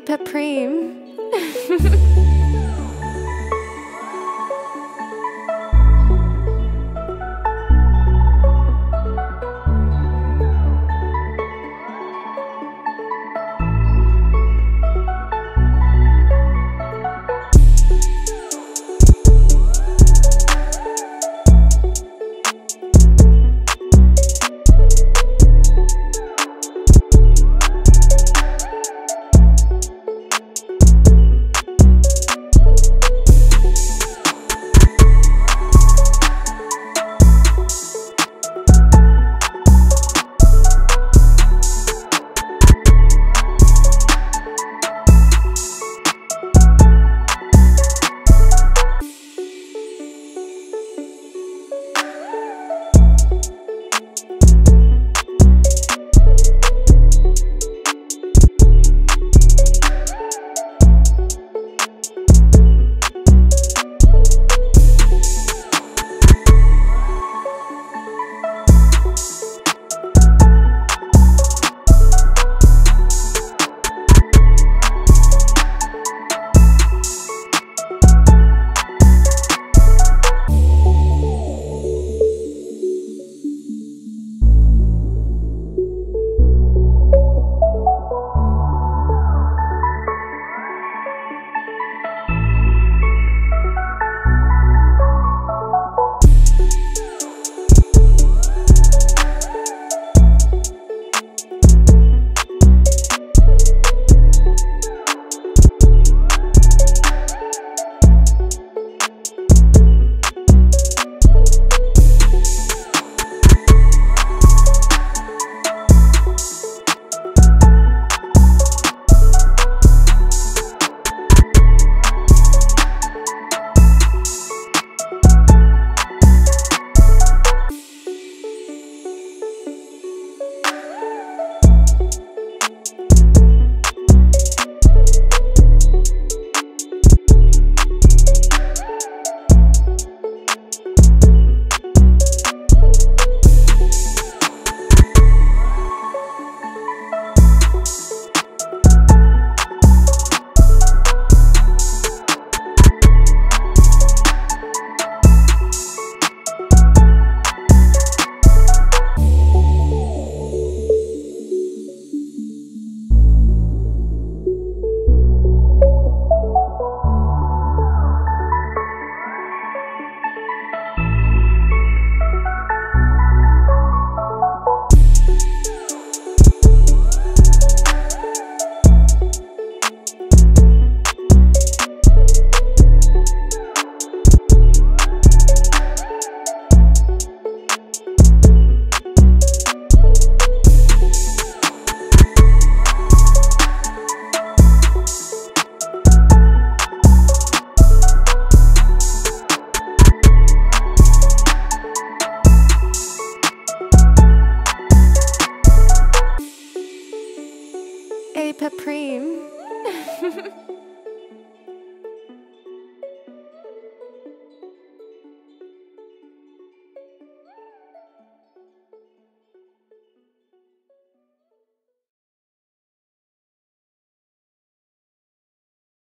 Papreme. Supreme.